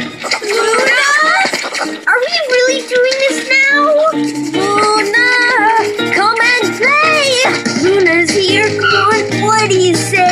Luna? Are we really doing this now? Luna, come and play! Luna's here, come what do you say?